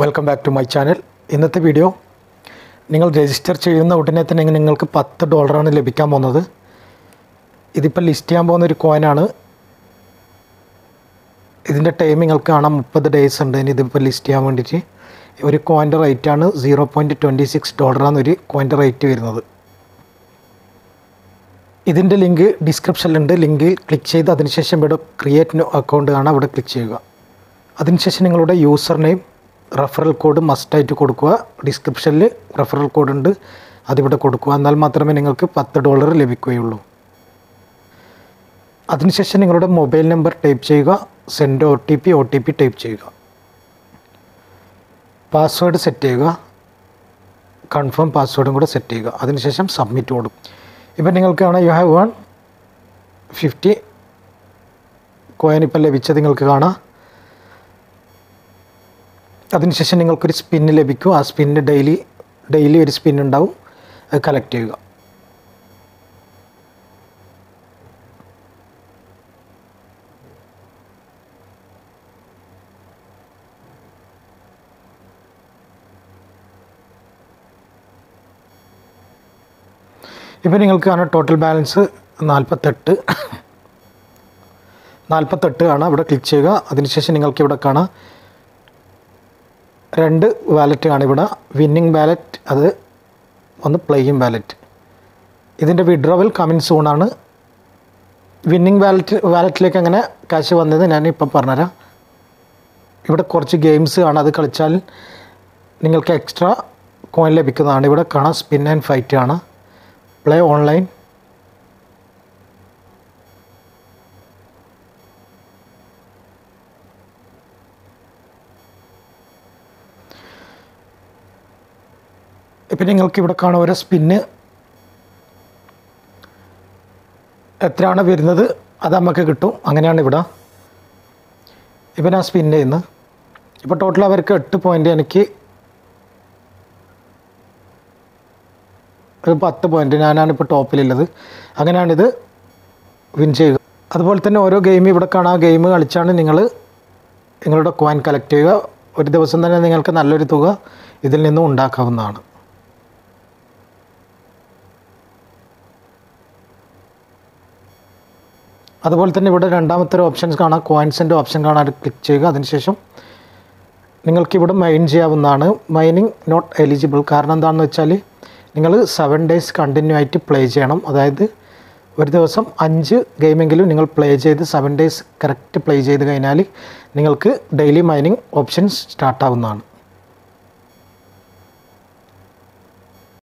Welcome back to my channel ഇന്നത്തെ video നിങ്ങൾ register ചെയ്യുന്ന ഉടനെ തന്നെ നിങ്ങൾക്ക് പത്ത് ഡോളറാണ് ലഭിക്കാൻ പോകുന്നത്. ഇതിപ്പോൾ ലിസ്റ്റ് ചെയ്യാൻ പോകുന്ന ഒരു കോയിനാണ് ഇതിന്റെ ടൈം നിങ്ങൾക്ക് കാണാം മുപ്പത് ഡേയ്സ് ഉണ്ട്. ഇനി ഇതിപ്പോൾ ലിസ്റ്റ് ചെയ്യാൻ വേണ്ടിയിട്ട് ഒരു കോയിന്റെ റേറ്റാണ് സീറോ പോയിന്റ് ട്വന്റി സിക്സ് ഡോളറാണ് ഒരു കോയിന്റെ റേറ്റ് വരുന്നത്. ഇതിന്റെ ലിങ്ക് ഡിസ്ക്രിപ്ഷനിലുണ്ട് ലിങ്കിൽ ക്ലിക്ക് ചെയ്ത് അതിനുശേഷം ഇവിടെ ക്രിയേറ്റ് അക്കൗണ്ട് കാണാം അവിടെ ക്ലിക്ക് ചെയ്യുക. അതിനുശേഷം നിങ്ങളുടെ യൂസർ നെയിം റെഫറൽ കോഡ് മസ്റ്റായിട്ട് കൊടുക്കുക. ഡിസ്ക്രിപ്ഷനിൽ റെഫറൽ കോഡ് ഉണ്ട്. അതിവിടെ കൊടുക്കുക. എന്നാൽ മാത്രമേ നിങ്ങൾക്ക് പത്ത് ഡോളർ ലഭിക്കുകയുള്ളൂ. അതിനുശേഷം നിങ്ങളുടെ മൊബൈൽ നമ്പർ ടൈപ്പ് ചെയ്യുക. Send O T P O T P type ചെയ്യുക. പാസ്വേഡ് സെറ്റ് ചെയ്യുക. കൺഫേം പാസ്വേഡും കൂടെ സെറ്റ് ചെയ്യുക. അതിനുശേഷം സബ്മിറ്റ് കൊടുക്കും. ഇപ്പം നിങ്ങൾക്ക് കാണാം you have one fifty coin ഇപ്പം ലഭിച്ചത് നിങ്ങൾക്ക് കാണാം. അതിനുശേഷം നിങ്ങൾക്കൊരു സ്പിന്ന് ലഭിക്കും. ആ സ്പിന്ന് ഡെയിലി ഡെയിലി ഒരു സ്പിൻ ഉണ്ടാവും. അത് കളക്ട് ചെയ്യുക. ഇപ്പോൾ നിങ്ങൾക്ക് കാണാം ടോട്ടൽ ബാലൻസ് നാൽപ്പത്തെട്ട് നാൽപ്പത്തെട്ട് ആണ് അവിടെ ക്ലിക്ക് ചെയ്യുക. അതിനുശേഷം നിങ്ങൾക്ക് ഇവിടെ കാണാം രണ്ട് വാലറ്റ് ആണ് ഇവിടെ. വിന്നിങ് ബാലറ്റ് അത് ഒന്ന് പ്ലേയിങ് ബാലറ്റ് ഇതിന്റെ വിഡ്രോവൽ കമ്മിങ് സൂണാണ് വിന്നിങ് ബാലറ്റ് വാലറ്റിലേക്ക് അങ്ങനെ കാശ് വന്നത് ഞാൻ ഇപ്പം പറഞ്ഞുതരാം. ഇവിടെ കുറച്ച് ഗെയിംസ് ആണ് അത് കളിച്ചാൽ നിങ്ങൾക്ക് എക്സ്ട്രാ കോയിൻ ലഭിക്കുന്നതാണ്. ഇവിടെ കാണാം സ്പിൻ ആൻഡ് ഫൈറ്റ് ആണ്. പ്ലേ ഓൺലൈൻ ഇപ്പം നിങ്ങൾക്ക് ഇവിടെ കാണാം ഓരോ സ്പിന്ന് എത്രയാണ് വരുന്നത് അത് നമുക്ക് കിട്ടും. അങ്ങനെയാണ് ഇവിടെ. ഇപ്പം ഞാൻ സ്പിൻ ചെയ്യുന്നത്. ഇപ്പോൾ ടോട്ടൽ അവർക്ക് എട്ട് പോയിന്റ് എനിക്ക് ഒരു പത്ത് പോയിന്റ് ഞാനാണ് ഇപ്പോൾ ടോപ്പിലുള്ളത് അങ്ങനെയാണിത് വിൻ ചെയ്യുക. അതുപോലെ തന്നെ ഓരോ ഗെയിം ഇവിടെ കാണാം. ആ ഗെയിം കളിച്ചാണ് നിങ്ങൾ നിങ്ങളുടെ കോയിൻ കളക്ട് ചെയ്യുക. ഒരു ദിവസം തന്നെ നിങ്ങൾക്ക് നല്ലൊരു തുക ഇതിൽ നിന്നും ഉണ്ടാക്കാവുന്നതാണ്. അതുപോലെ തന്നെ ഇവിടെ രണ്ടാമത്തെ ഒരു ഓപ്ഷൻസ് കാണാം കോയിൻസിന്റെ ഓപ്ഷൻ കാണാൻ ക്ലിക്ക് ചെയ്യുക. അതിനുശേഷം നിങ്ങൾക്ക് ഇവിടെ മൈൻ ചെയ്യാവുന്നതാണ്. മൈനിങ് നോട്ട് എലിജിബിൾ കാരണം എന്താണെന്ന് വെച്ചാൽ നിങ്ങൾ സെവൻ ഡേയ്സ് കണ്ടിന്യൂ ആയിട്ട് പ്ലേ ചെയ്യണം. അതായത് ഒരു ദിവസം അഞ്ച് ഗെയിമെങ്കിലും നിങ്ങൾ പ്ലേ ചെയ്ത് സെവൻ ഡേയ്സ് കറക്റ്റ് പ്ലേ ചെയ്ത് കഴിഞ്ഞാൽ നിങ്ങൾക്ക് ഡെയിലി മൈനിങ് ഓപ്ഷൻസ് സ്റ്റാർട്ടാവുന്നതാണ്